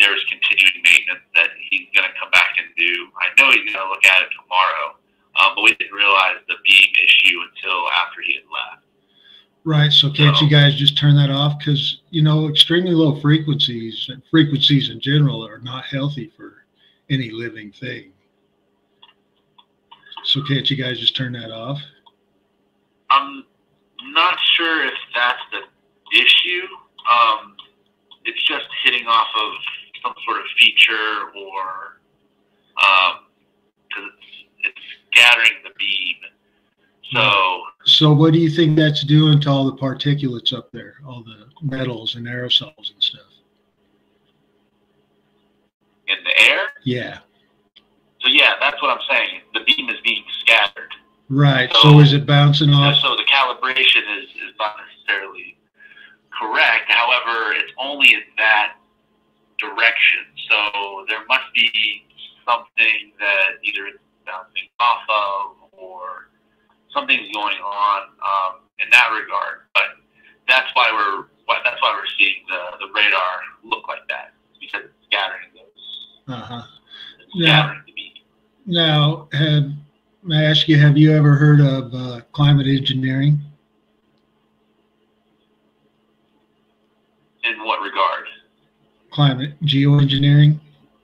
there's continuing maintenance that he's going to come back and do. I know he's going to look at it tomorrow, um, but we didn't realize the beam issue until after he had left. Right. So can't So- you guys just turn that off? Because you know, extremely low frequencies and frequencies in general are not healthy for any living thing. So can't you guys just turn that off? I'm not sure if that's the issue. Um, it's just hitting off of some sort of feature or um, because it's, it's scattering the beam. So So what do you think that's doing to all the particulates up there, all the metals and aerosols and stuff? in the air, Yeah. so yeah, that's what I'm saying. The beam is being scattered. Right. So, So- is it bouncing off? So the calibration is, is not necessarily correct. However, it's only in that direction. So there must be something that either it's bouncing off of or something's going on um, in that regard. But that's why we're why, that's why we're seeing the, the radar look like that because it's scattering those. Uh-huh. It's Yeah. scattering the beam. Now, have, may I ask you, have you ever heard of uh, climate engineering? In what regard? Climate geoengineering?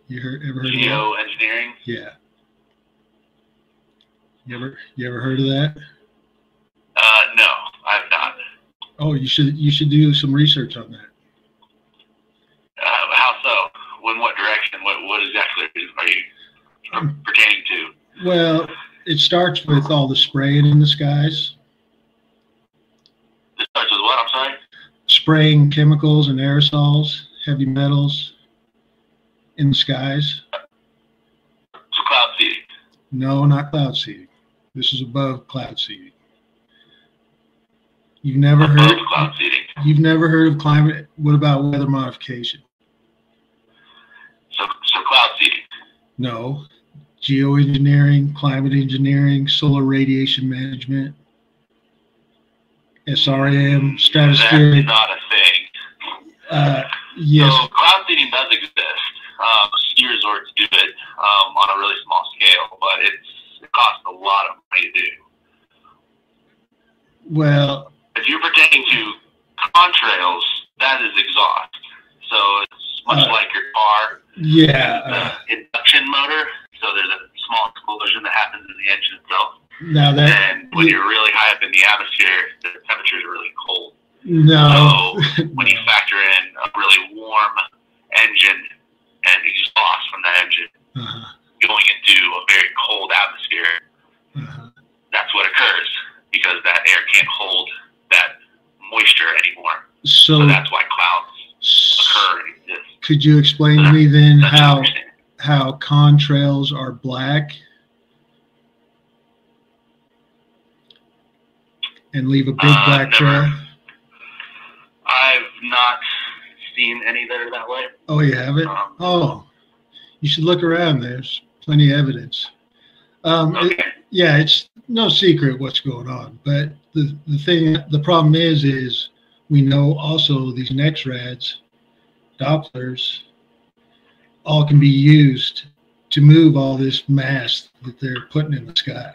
You heard, ever heard of that? Geoengineering? Yeah. You ever you ever heard of that? Uh, no, I've not. Oh, you should you should do some research on that. Uh, how so? In what direction? What what exactly are you Um, pertaining to? Well, it starts with all the spraying in the skies, This starts with what? I'm sorry. spraying chemicals and aerosols, heavy metals in the skies. So cloud seeding. No, not cloud seeding. This is above cloud seeding. You've never Above heard of cloud seeding. you've never heard of climate what about weather modification? So so cloud seeding. No. Geoengineering, climate engineering, solar radiation management, SRM, That's not a thing. Uh, yes, So cloud seeding does exist. Um, ski resorts do it um, on a really small scale, but it's it costs a lot of money to do. well, If you're pertaining to contrails, that is exhaust. So it's much Uh, like your car. yeah. The induction motor. So there's a small explosion that happens in the engine itself. now that And when you're really high up in the atmosphere, the temperatures are really cold. No, So when you factor in a really warm engine and exhaust from that engine uh-huh, going into a very cold atmosphere, uh-huh. that's what occurs because that air can't hold that moisture anymore. so So that's why clouds occur and exist. could you explain to me then how how contrails are black and leave a big Uh, black never. trail? Not seen any that are that way. Oh, you have it? Um, Oh, you should look around. There's plenty of evidence. Um, it- yeah, it's no secret what's going on. But the, the thing, the problem is, is we know also these next NEXRADs, Dopplers, all can be used to move all this mass that they're putting in the sky.